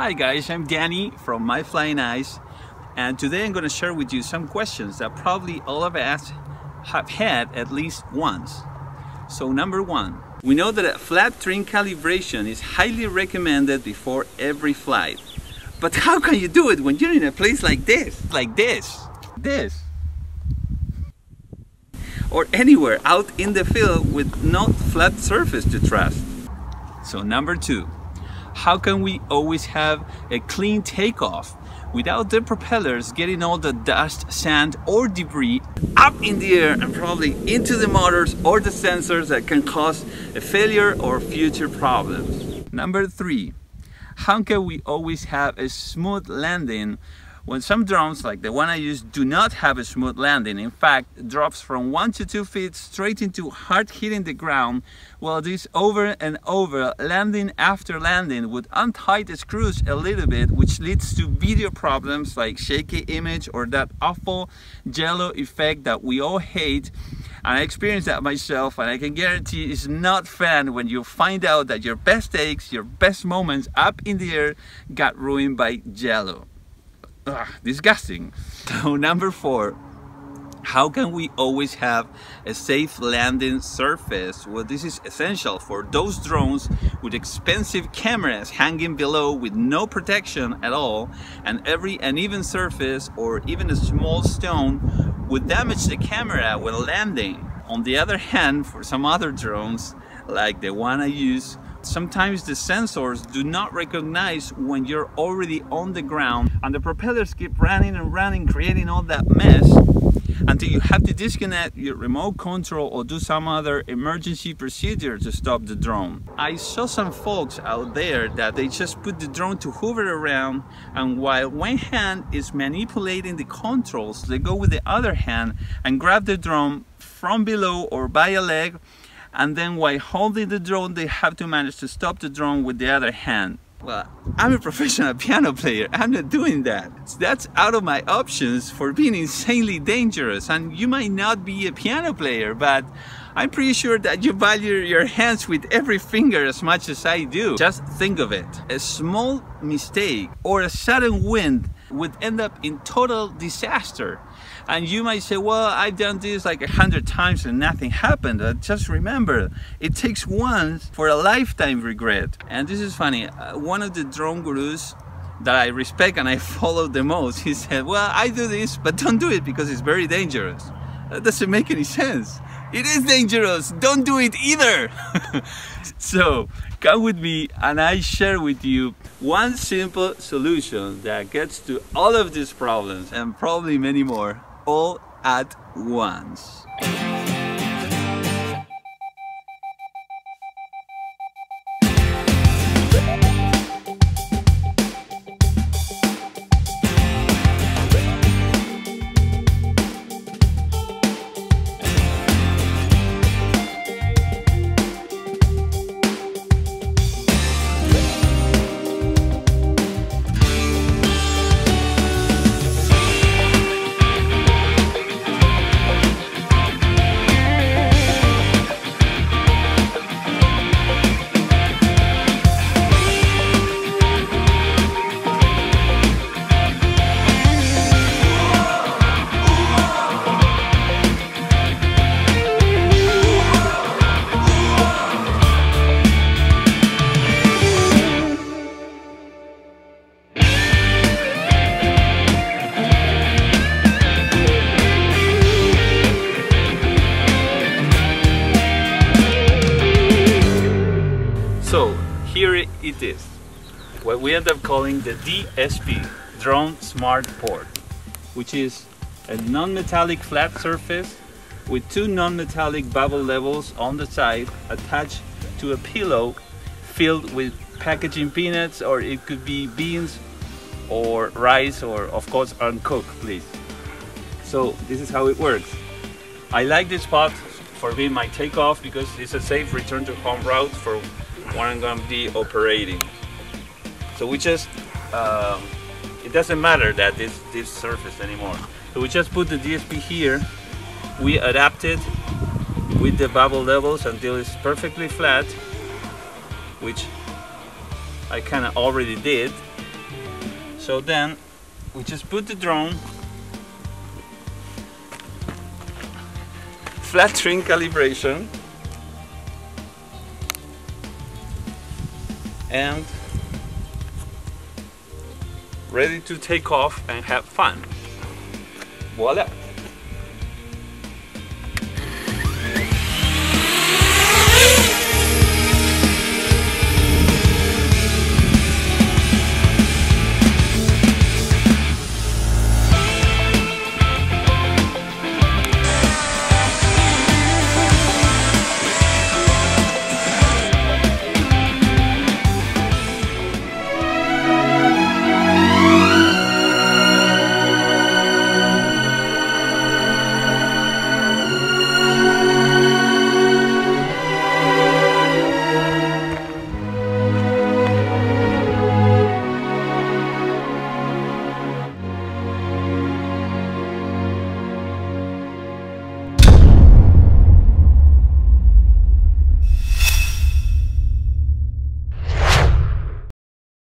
Hi guys, I'm Danny from My Flying Eyes and today I'm going to share with you some questions that probably all of us have had at least once. So number one, we know that a flat trim calibration is highly recommended before every flight. But how can you do it when you're in a place like this? Like this, this. Or anywhere out in the field with no flat surface to trust. So number two, how can we always have a clean takeoff without the propellers getting all the dust, sand or debris up in the air and probably into the motors or the sensors that can cause a failure or future problems. Number three, how can we always have a smooth landing when some drones, like the one I use, do not have a smooth landing, in fact, drops from one to two feet straight into hard hitting the ground, well, this over and over, landing after landing, would untie the screws a little bit, which leads to video problems like shaky image or that awful jello effect that we all hate. And I experienced that myself, and I can guarantee it's not fun when you find out that your best takes, your best moments up in the air got ruined by jello. Ugh, disgusting. So number four, how can we always have a safe landing surface? Well, this is essential for those drones with expensive cameras hanging below with no protection at all and every uneven surface or even a small stone would damage the camera when landing. On the other hand, for some other drones, like the one I use, Sometimes the sensors do not recognize when you're already on the ground and the propellers keep running and running creating all that mess until you have to disconnect your remote control or do some other emergency procedure to stop the drone. I saw some folks out there that they just put the drone to hover around and while one hand is manipulating the controls, they go with the other hand and grab the drone from below or by a leg and then while holding the drone they have to manage to stop the drone with the other hand. Well, I'm a professional piano player. I'm not doing that. That's out of my options for being insanely dangerous. And you might not be a piano player, but I'm pretty sure that you value your hands with every finger as much as I do. Just think of it. A small mistake or a sudden wind would end up in total disaster. And you might say, well, I've done this like a hundred times and nothing happened. Uh, just remember, it takes once for a lifetime regret. And this is funny. Uh, one of the drone gurus that I respect and I follow the most, he said, well, I do this, but don't do it because it's very dangerous. That doesn't make any sense. It is dangerous. Don't do it either. so come with me and I share with you one simple solution that gets to all of these problems and probably many more all at once. It is what we end up calling the DSP, Drone Smart Port, which is a non-metallic flat surface with two non-metallic bubble levels on the side attached to a pillow filled with packaging peanuts or it could be beans or rice or of course uncooked please. So this is how it works. I like this spot for being my takeoff because it's a safe return to home route for when I'm gonna be operating. So we just, um, it doesn't matter that this, this surface anymore. So we just put the DSP here, we adapt it with the bubble levels until it's perfectly flat, which I kinda already did. So then we just put the drone flat trim calibration and ready to take off and have fun. Voila!